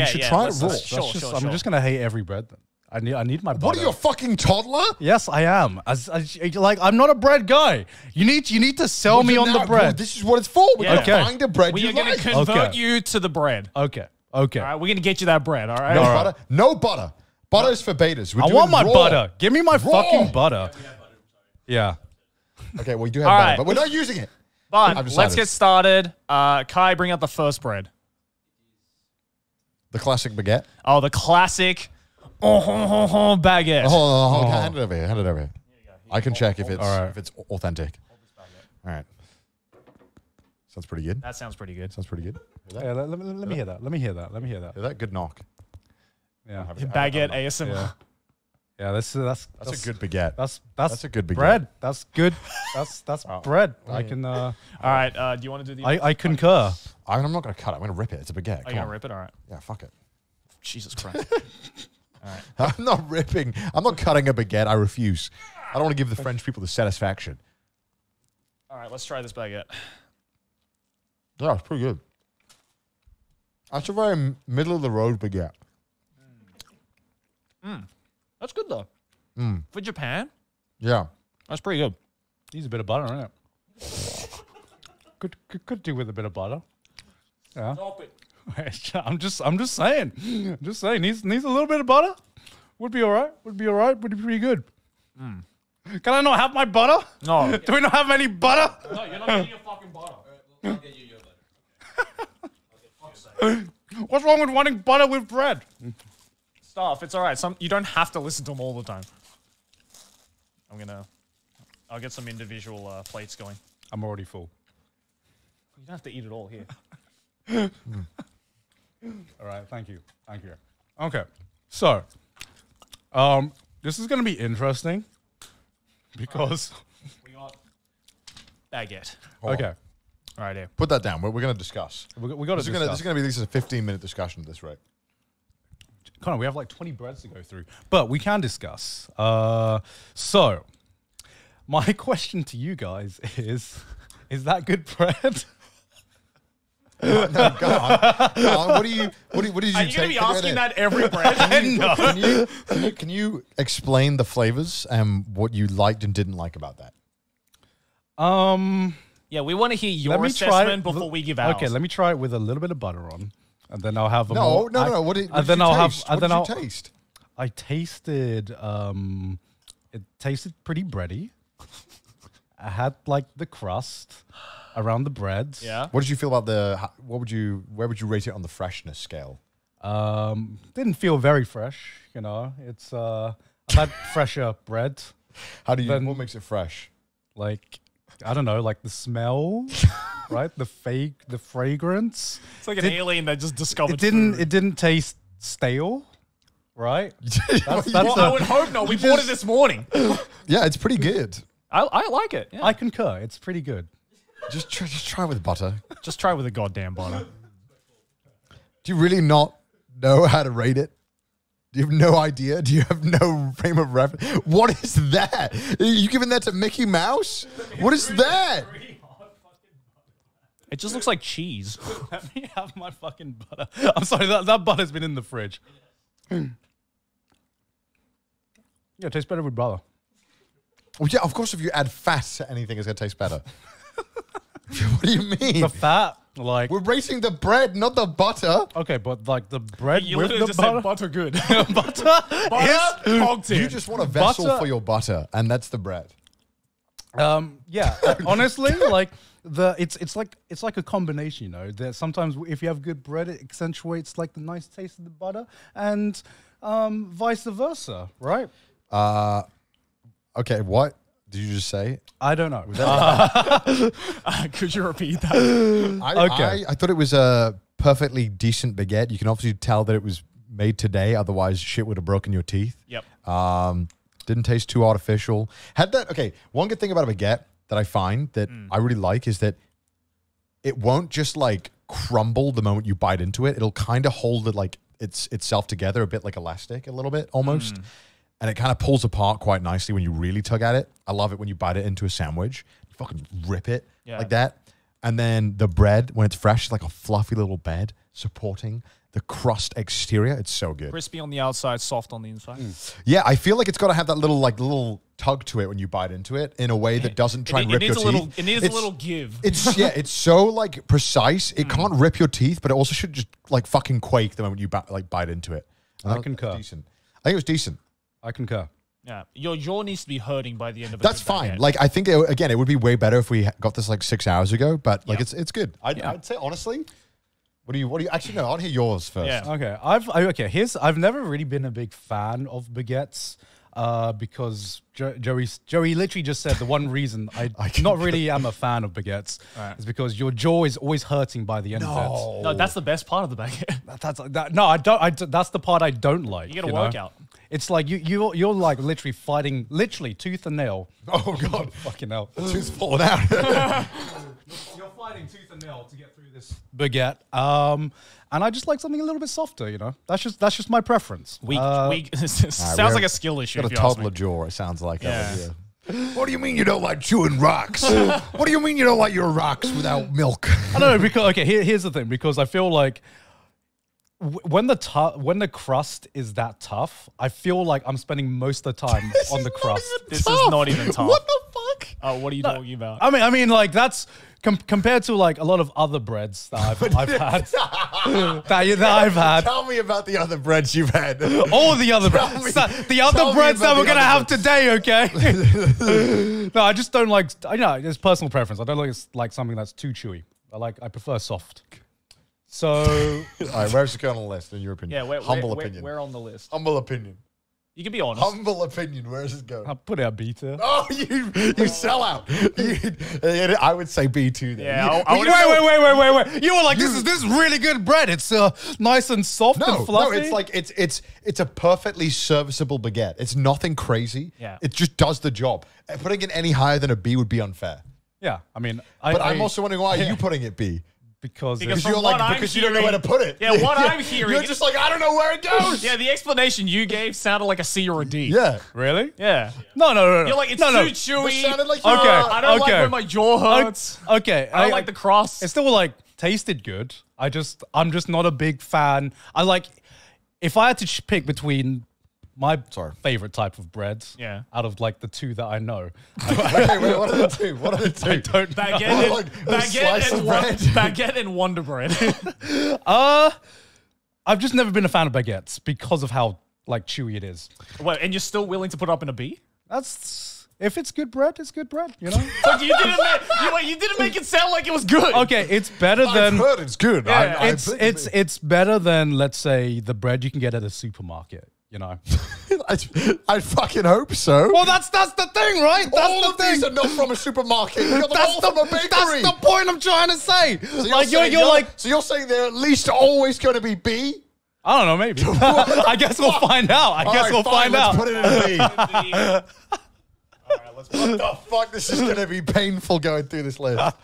Okay, you should yeah, try it raw. let's- Sure, just, sure, I'm sure. just gonna hate every bread. Then I need I need my butter. What are you, a fucking toddler? Yes, I am. As, as like I'm not a bread guy. You need you need to sell me on now- the bread. This is what it's for. We're Yeah. gonna Okay. find a bread We you are going like. to convert Okay. you to the bread. okay. Okay. All right, we're going to get you that bread. All right. no All right. butter. No butter. Butter's for betas. We're I want my raw. butter. Give me my Raw. fucking butter. Yeah. Okay, Well, we do have All butter, right. but we're not using it. But let's get started. Uh, Kai, bring out the first bread. The classic baguette. Oh, the classic oh, ho, ho, ho, baguette. Hold on, hold on. Hand it over here. Hand it over here. I can check if it's All right. if it's authentic. All right. Sounds pretty good. That sounds pretty good. Sounds pretty good. Hear that? Yeah, let, let, me- let me hear that. Let me hear that. Let me hear that. Hear that? Good knock. Yeah. Have it- have it- Baguette have it. ASMR. Yeah. Yeah, that's that's That's, a good baguette. That's that's, That's a good baguette. bread. That's good. That's that's bread. I can uh All right. Uh, do you want to do the? I, I concur. I'm not gonna cut it. I'm gonna rip it. It's a baguette. Are Come you going to rip it? All right. Yeah, fuck it. Jesus Christ. All right. I'm not ripping. I'm not cutting a baguette. I refuse. I don't want to give the French people the satisfaction. All right. Let's try this baguette. Yeah, it's pretty good. That's a very m- middle of the road baguette. That's good though. Mm. For Japan, Yeah. that's pretty good. Needs a bit of butter in it. Could, could could do with a bit of butter. Yeah. Stop it. I'm just I'm just saying. I'm just saying needs needs a little bit of butter. Would be all right. Would be all right. Would be pretty good. Hmm. Can I not have my butter? No. Do we not have any butter? no, you're not getting your fucking butter. What's wrong with wanting butter with bread? Stuff. It's all right. Some you don't have to listen to them all the time. I'm gonna. I'll get some individual uh, plates going. I'm already full. You don't have to eat it all here. All right, thank you. Thank you. Okay. So, um this is going to be interesting because We got baguette. Hold on. okay. All right, here. Put that down. We're, we're going to discuss. We, we got to This is going to this is going to be this is a 15 minute discussion at this rate. Connor, we have like 20 breads to go through, but we can discuss. Uh, so, my question to you guys is Is that good bread? no, go on. Go on. What do you what do you, what did you Are you take? gonna be asking that every bread? no. Can you, can you can you explain the flavors and what you liked and didn't like about that? Um, yeah, we want to hear your let me assessment it- before we give ours. Okay, let me try it with a little bit of butter on, and then I'll have a No, more, no, no, I- no. What did, what and did then you I'll taste? have, and what then did I'll, you taste? I tasted, um, it tasted pretty bready. I had like the crust around the breads. Yeah. What did you feel about the? ho- What would you? Where would you rate it on the freshness scale? Um, didn't feel very fresh. You know, it's uh, I've had fresher bread. How do you? Then- what makes it fresh? Like, I don't know, like the smell, right? The fake, the fragrance. It's like an Did- alien that just discovered. It didn't. food. It didn't taste stale, right? That's, that's well, a- I would hope not. We bought it this morning. yeah, it's pretty good. I, I like it. Yeah. I concur. It's pretty good. Just try, just try with butter. Just try with a goddamn butter. Do you really not know how to rate it? Do you have no idea? Do you have no frame of reference? What is that? Are you giving that to Mickey Mouse? What is that? It just looks like cheese. Let me have my fucking butter. I'm sorry, that, that butter's been in the fridge. yeah, it tastes better with butter. Well, yeah, of course. If you add fat to anything, it's gonna taste better. what do you mean? The fat, like We're racing the bread, not the butter. okay, but like the bread You with literally the just butter. said butter good. butter, butter, hogged in. You just want a vessel Butter- for your butter, and that's the bread. Um, yeah, uh, honestly, like the it's it's like it's like a combination, you know. That sometimes if you have good bread, it accentuates like the nice taste of the butter, and um, vice versa, right? Uh, okay, what did you just say? I don't know. Could you repeat that? I, Okay. I, I thought it was a perfectly decent baguette. You can obviously tell that it was made today, otherwise shit would have broken your teeth. Yep. Um, didn't taste too artificial. Had that okay. One good thing about a baguette that I find that Mm. I really like is that it won't just like crumble the moment you bite into it. It'll kind of hold it like it's itself together a bit like elastic, a little bit almost. Mm. And it kind of pulls apart quite nicely when you really tug at it. I love it when you bite it into a sandwich. You fucking rip it Yeah. like that. And then the bread, when it's fresh, it's like a fluffy little bed supporting the crust exterior. It's so good. Crispy on the outside, soft on the inside. Mm. Yeah, I feel like it's got to have that little like little tug to it when you bite into it in a way that doesn't try It, and it rip needs your a little. teeth. It needs It's- a little give. It's yeah, it's so like precise. It mm. can't rip your teeth, but it also should just like fucking quake the moment you ba- like bite into it. I thought it was concur. Decent. I think it was decent. I concur. yeah, your jaw needs to be hurting by the end of it. That's fine. Like I think it, again, it would be way better if we got this like six hours ago. But like Yeah. it's it's good. I'd, I'd say honestly. What do you? What do you actually? No, I'll hear yours first. Yeah. Okay, I've I, okay. Here's I've never really been a big fan of baguettes uh, because jo- Joey Joey literally just said the one reason I, I not really am a fan of baguettes Right. is because your jaw is always hurting by the end of it. no, that's the best part of the baguette. That- That's that, no, I don't. I d that's the part I don't like. You get a know? Workout. It's like you you you're like literally fighting literally tooth and nail. Oh god, Fucking hell. tooth's falling out. You're fighting tooth and nail to get through this baguette. Um, and I just like something a little bit softer. You know, that's just that's just my preference. Weak, Uh, weak. sounds we're- like a skill issue. Got a if you ask me. toddler jaw. It sounds like. Yeah. Yeah. What do you mean you don't like chewing rocks? what do you mean you don't like your rocks without milk? I don't know because okay, here, here's the thing because I feel like w- when the tu- when the crust is that tough, I feel like I'm spending most of the time on the crust. This is not even tough. What the fuck? Oh, what are you talking about? I mean, I mean, like that's com- compared to like a lot of other breads that I've, I've had that, you- that I've had. Tell me about the other breads you've had. All the other Tell breads, me- the tell other me breads that about we're the gonna other have today, okay? no, I just don't like. I know it's personal preference. I don't like it's like something that's too chewy. I like. I prefer soft. So All right, where's it go on the list in your opinion? yeah, we're, humble we're, opinion. We're, we're on the list. humble opinion. You can be honest. Humble opinion. Where's it going? I'll put it at beta. Oh, you you sell out. You- I would say B two. Then. Yeah, You- I- I well, would've- you know- Wait, wait, wait, wait, wait, wait! You were like, "This is this is really good bread. It's uh, nice and soft No, and no, fluffy." it's like it's it's it's a perfectly serviceable baguette. It's nothing crazy. Yeah. it just does the job. Uh, Putting it any higher than a B would be unfair. yeah. I mean, I, But I, I, am also wondering why are you putting it B? Because, Because Because it's- From you're like what I'm because you don't know where to put it. Yeah, what I'm hearing- you're just like I don't know where it goes. yeah, the explanation you gave sounded like a C or a D. yeah. really Yeah. no, no, no, no. You're like, it's no, no. too chewy. It sounded like Uh, you I don't like okay. when my jaw hurts. Okay, I don't like the crust. It still like tasted good. I just I'm just not a big fan. I like if I had to pick between my Sorry. favorite type of breads, Yeah. out of like the two that I know, okay, wait, what are the two? What are the two? I don't know. baguette, and, Like baguette, slice and of won- bread. baguette and Wonder Bread. Uh, I've just never been a fan of baguettes because of how like chewy it is. Wait, and you're still willing to put up in a B? That's if it's good bread, it's good bread. You know. Like you didn't make, you, wait, you didn't make it sound like it was good. okay, it's better I've than heard it's good. I, I it's think it's it's better than let's say the bread you can get at a supermarket. You know. I, I fucking hope so. well, that's that's the thing, right? That's All the of thing. these are not from a supermarket. We got them That's all the, from a bakery. that's the point I'm trying to say. So like you're, saying you're like, so you're saying they're at least always going to be B? I don't know, maybe. I guess we'll find out. I All guess right, we'll fine, find let's out. Put it in a B. All right, let's what the fuck? This is going to be painful going through this list.